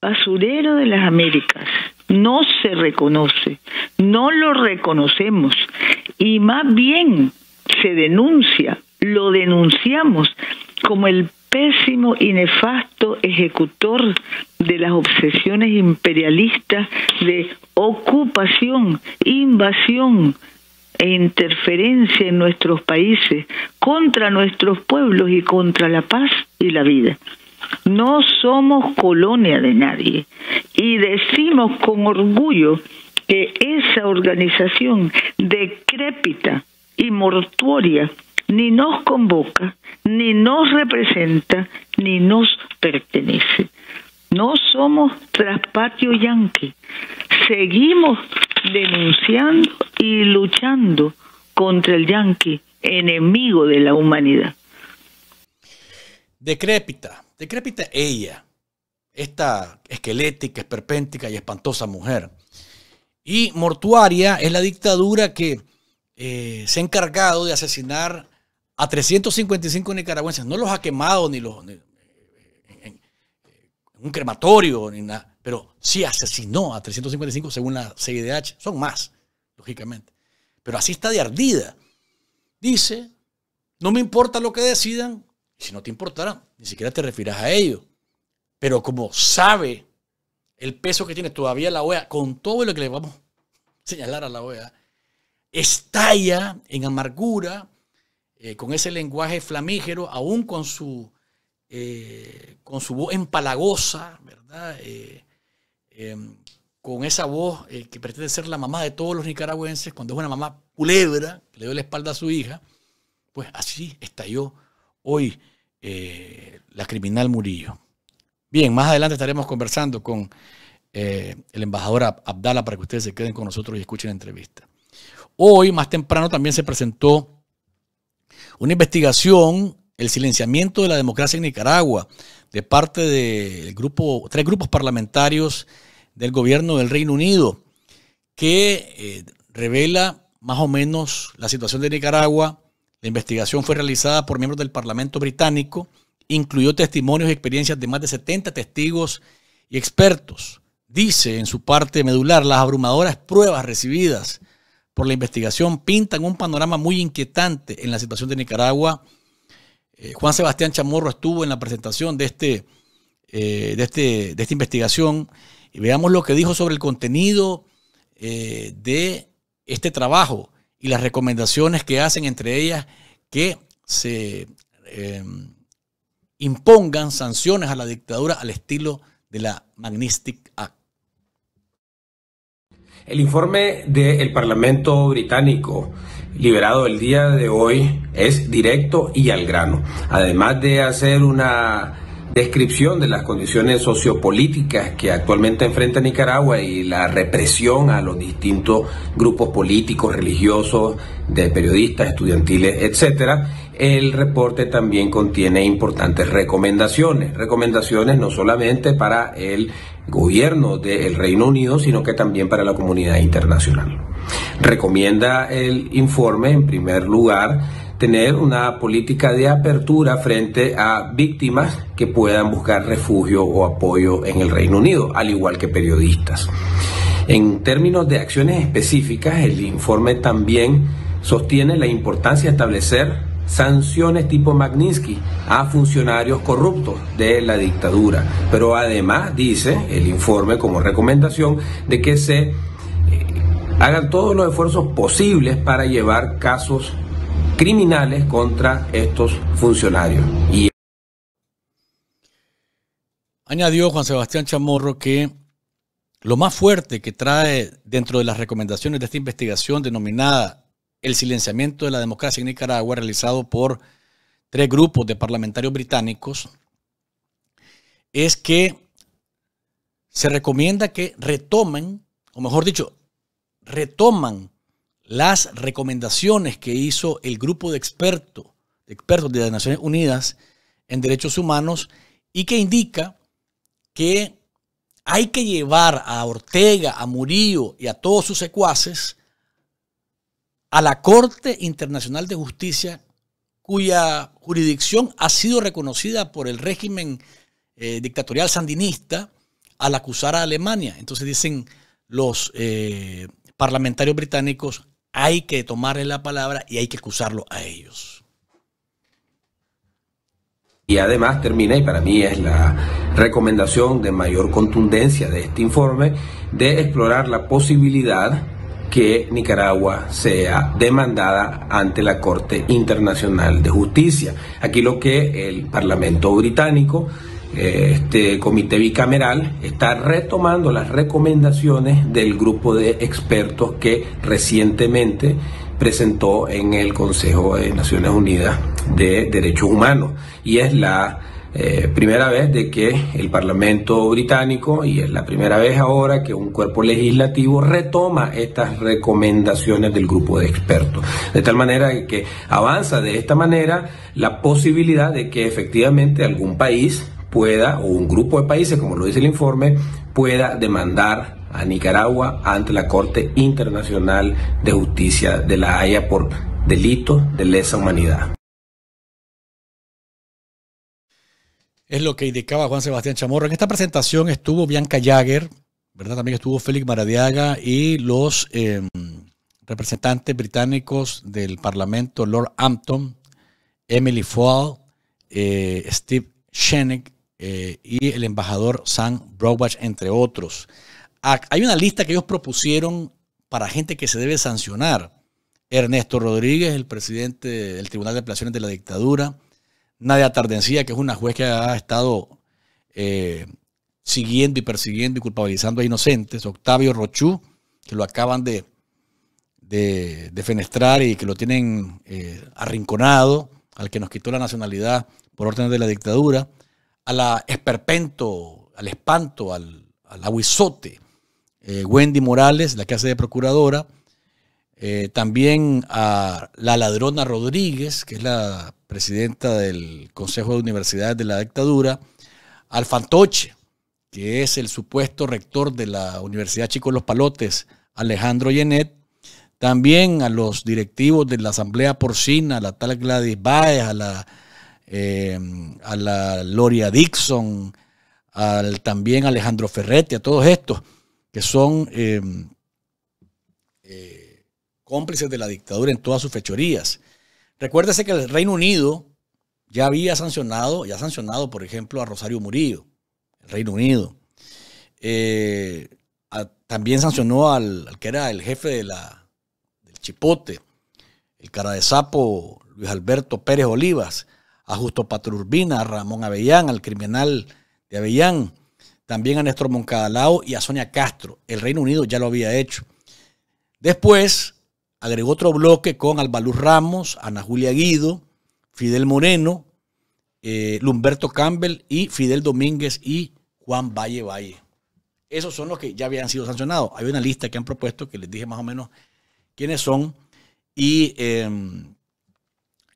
Speaker 8: basurero de las Américas no se reconoce, no lo reconocemos y más bien se denuncia, lo denunciamos como el pésimo y nefasto ejecutor de las obsesiones imperialistas de ocupación, invasión e interferencia en nuestros países contra nuestros pueblos y contra la paz y la vida. No somos colonia de nadie y decimos con orgullo que esa organización decrépita y mortuoria ni nos convoca, ni nos representa, ni nos pertenece. No somos traspatio yanqui. Seguimos denunciando y luchando contra el yanqui, enemigo de la humanidad.
Speaker 5: Decrépita, decrépita ella, esta esquelética, esperpéntica y espantosa mujer. Y mortuaria es la dictadura que eh, se ha encargado de asesinar a 355 nicaragüenses. No los ha quemado ni los en, un crematorio ni nada, pero sí asesinó a 355 según la CIDH. Son más, lógicamente. Pero así está de ardida. Dice, no me importa lo que decidan, y si no te importará, ni siquiera te refieras a ello. Pero como sabe el peso que tiene todavía la OEA, con todo lo que le vamos a señalar a la OEA, estalla en amargura, eh, con ese lenguaje flamígero, aún con su, eh, con su voz empalagosa, ¿verdad? Eh, em, con esa voz que pretende ser la mamá de todos los nicaragüenses, cuando es una mamá culebra, que le dio la espalda a su hija, pues así estalló hoy la criminal Murillo. Bien, más adelante estaremos conversando con el embajador Abdala para que ustedes se queden con nosotros y escuchen la entrevista. Hoy, más temprano, también se presentó una investigación, el silenciamiento de la democracia en Nicaragua, de parte de tres grupos parlamentarios del gobierno del Reino Unido, que eh, revela más o menos la situación de Nicaragua. La investigación fue realizada por miembros del Parlamento británico, incluyó testimonios y experiencias de más de 70 testigos y expertos. Dice en su parte medular las abrumadoras pruebas recibidas por la investigación pintan un panorama muy inquietante en la situación de Nicaragua. Eh, Juan Sebastián Chamorro estuvo en la presentación de, este, eh, de, este, de esta investigación y veamos lo que dijo sobre el contenido eh, de este trabajo y las recomendaciones que hacen, entre ellas que se impongan sanciones a la dictadura al estilo de la Magnistic Act.
Speaker 14: El informe del Parlamento británico liberado el día de hoy es directo y al grano. Además de hacer una descripción de las condiciones sociopolíticas que actualmente enfrenta Nicaragua y la represión a los distintos grupos políticos, religiosos, de periodistas, estudiantiles, etcétera, el reporte también contiene importantes recomendaciones, recomendaciones no solamente para el gobierno del Reino Unido, sino que también para la comunidad internacional. Recomienda el informe, en primer lugar, tener una política de apertura frente a víctimas que puedan buscar refugio o apoyo en el Reino Unido, al igual que periodistas. En términos de acciones específicas, el informe también sostiene la importancia de establecer sanciones tipo Magnitsky a funcionarios corruptos de la dictadura. Pero además dice el informe como recomendación de que se eh, hagan todos los esfuerzos posibles para llevar casos criminales contra estos funcionarios. Y
Speaker 5: Añadió Juan Sebastián Chamorro que lo más fuerte que trae dentro de las recomendaciones de esta investigación denominada el silenciamiento de la democracia en Nicaragua, realizado por tres grupos de parlamentarios británicos, es que se recomienda que retomen, o mejor dicho, retoman las recomendaciones que hizo el grupo de expertos, de expertos de las Naciones Unidas en Derechos Humanos y que indica que hay que llevar a Ortega, a Murillo y a todos sus secuaces a la Corte Internacional de Justicia, cuya jurisdicción ha sido reconocida por el régimen eh, dictatorial sandinista al acusar a Alemania. Entonces dicen los eh, parlamentarios británicos, hay que tomarle la palabra y hay que acusarlo a ellos.
Speaker 14: Y además termina, y para mí es la recomendación de mayor contundencia de este informe, de explorar la posibilidad que Nicaragua sea demandada ante la Corte Internacional de Justicia. Aquí lo que el Parlamento británico este comité bicameral está retomando las recomendaciones del grupo de expertos que recientemente presentó en el Consejo de Naciones Unidas de Derechos Humanos. Y es la eh, primera vez de que el Parlamento británico, y es la primera vez ahora que un cuerpo legislativo retoma estas recomendaciones del grupo de expertos. De tal manera que avanza de esta manera la posibilidad de que efectivamente algún país pueda, o un grupo de países, como lo dice el informe, pueda demandar a Nicaragua ante la Corte Internacional de Justicia de la Haya por delitos de lesa humanidad.
Speaker 5: Es lo que indicaba Juan Sebastián Chamorro. En esta presentación estuvo Bianca Jagger, ¿verdad? También estuvo Félix Maradiaga y los em, representantes británicos del Parlamento, Lord Ampton, Emily Fall, eh, Steve Shenig eh, y el embajador Sam Browbach, entre otros. Hay una lista que ellos propusieron para gente que se debe sancionar. Ernesto Rodríguez, el presidente del Tribunal de Apelaciones de la Dictadura. Nadia Tardencía, que es una juez que ha estado eh, siguiendo y persiguiendo y culpabilizando a inocentes. Octavio Rochú, que lo acaban de, de, fenestrar y que lo tienen eh, arrinconado, al que nos quitó la nacionalidad por orden de la dictadura a la esperpento, al espanto, al, al aguizote, eh, Wendy Morales, la que hace de procuradora, eh, también a la ladrona Rodríguez, que es la presidenta del Consejo de Universidades de la dictadura, al fantoche, que es el supuesto rector de la Universidad Chico Los Palotes, Alejandro Yenet, también a los directivos de la Asamblea Porcina, a la tal Gladys Baez, a la eh, a la Loria Dixon, al también Alejandro Ferretti, a todos estos que son eh, eh, cómplices de la dictadura en todas sus fechorías. Recuérdese que el Reino Unido ya había sancionado, ya sancionado, por ejemplo, a Rosario Murillo, el Reino Unido. también sancionó al, al, que era el jefe de la, del Chipote, el cara de sapo Luis Alberto Pérez Olivas a Justo Patrurbina, a Ramón Avellán, al criminal de Avellán. también a Néstor Moncadalao y a Sonia Castro. El Reino Unido ya lo había hecho. Después agregó otro bloque con Albaluz Ramos, Ana Julia Guido, Fidel Moreno, eh, Lumberto Campbell y Fidel Domínguez y Juan Valle Valle. Esos son los que ya habían sido sancionados. Hay una lista que han propuesto que les dije más o menos quiénes son y em,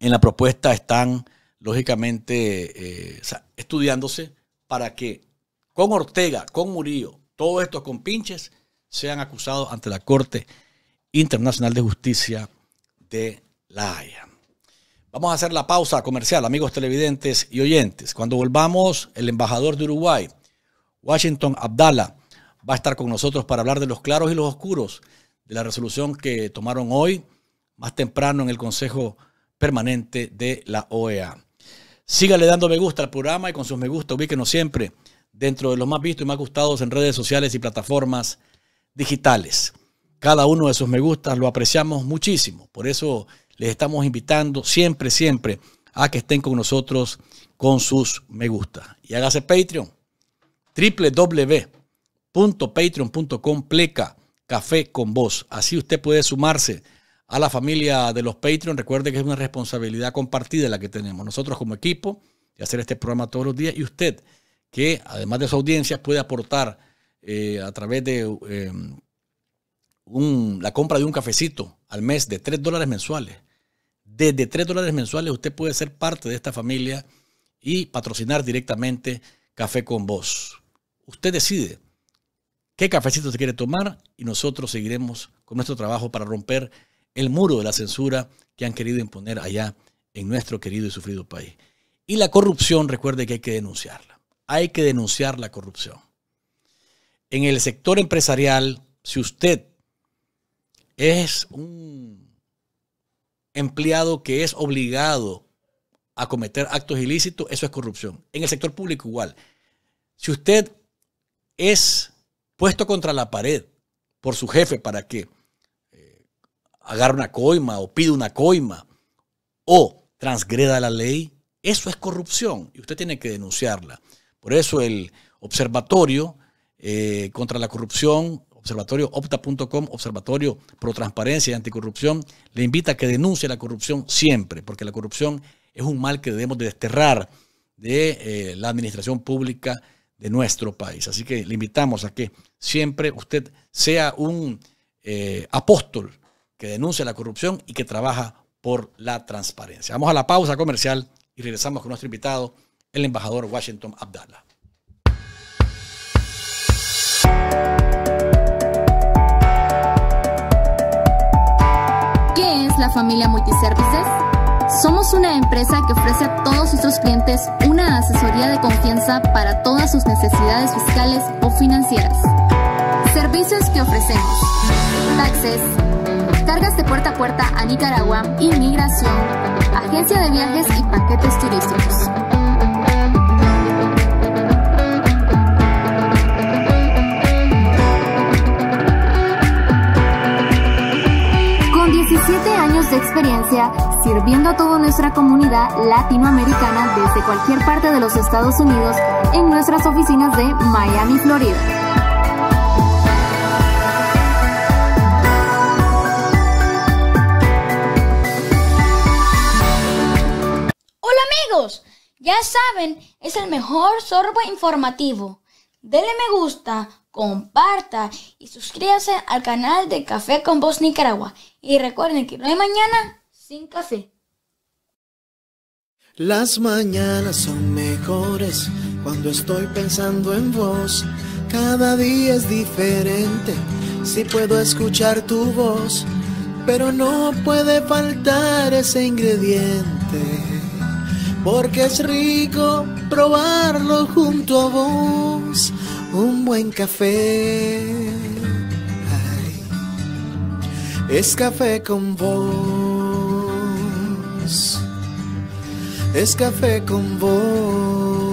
Speaker 5: en la propuesta están lógicamente eh, estudiándose para que con Ortega, con Murillo, todos estos compinches sean acusados ante la Corte Internacional de Justicia de La Haya. Vamos a hacer la pausa comercial, amigos televidentes y oyentes. Cuando volvamos, el embajador de Uruguay, Washington Abdala, va a estar con nosotros para hablar de los claros y los oscuros de la resolución que tomaron hoy, más temprano en el Consejo Permanente de la OEA. Sígale dando me gusta al programa y con sus me gusta ubíquenos siempre dentro de los más vistos y más gustados en redes sociales y plataformas digitales. Cada uno de sus me gustas lo apreciamos muchísimo. Por eso les estamos invitando siempre, siempre a que estén con nosotros con sus me gusta. Y hágase Patreon. www.patreon.com pleca café con voz. Así usted puede sumarse a la familia de los Patreon. Recuerde que es una responsabilidad compartida la que tenemos nosotros como equipo de hacer este programa todos los días y usted que además de su audiencia puede aportar eh, a través de eh, la compra de un cafecito al mes de 3 dólares mensuales. Desde 3 dólares mensuales usted puede ser parte de esta familia y patrocinar directamente Café con Vos. Usted decide qué cafecito se quiere tomar y nosotros seguiremos con nuestro trabajo para romper el muro de la censura que han querido imponer allá en nuestro querido y sufrido país. Y la corrupción, recuerde que hay que denunciarla. Hay que denunciar la corrupción. En el sector empresarial, si usted es un empleado que es obligado a cometer actos ilícitos, eso es corrupción. En el sector público igual. Si usted es puesto contra la pared por su jefe para que agarre una coima o pida una coima o transgreda la ley, eso es corrupción y usted tiene que denunciarla. Por eso el observatorio eh, contra la corrupción observatorio opta.com, observatorio pro transparencia y anticorrupción, le invita a que denuncie la corrupción siempre, porque la corrupción es un mal que debemos de desterrar de eh, la administración pública de nuestro país. Así que le invitamos a que siempre usted sea un eh, apóstol que denuncia la corrupción y que trabaja por la transparencia. Vamos a la pausa comercial y regresamos con nuestro invitado, el embajador Washington Abdallah.
Speaker 15: la familia Multiservices? Somos una empresa que ofrece a todos nuestros clientes una asesoría de confianza para todas sus necesidades fiscales o financieras. Servicios que ofrecemos. Taxes, cargas de puerta a puerta a Nicaragua, inmigración, agencia de viajes y paquetes turísticos. de experiencia sirviendo a toda nuestra comunidad latinoamericana desde cualquier parte de los Estados Unidos en nuestras oficinas de Miami, Florida.
Speaker 16: Ya saben, es el mejor sorbo informativo. Denle me gusta, comparta y suscríbase al canal de Café con Voz Nicaragua. Y recuerden que no hay mañana sin café.
Speaker 17: Las mañanas son mejores cuando estoy pensando en vos. Cada día es diferente si puedo escuchar tu voz. Pero no puede faltar ese ingrediente. Porque es rico probarlo junto a vos un buen café. es café con vos. Es café con vos.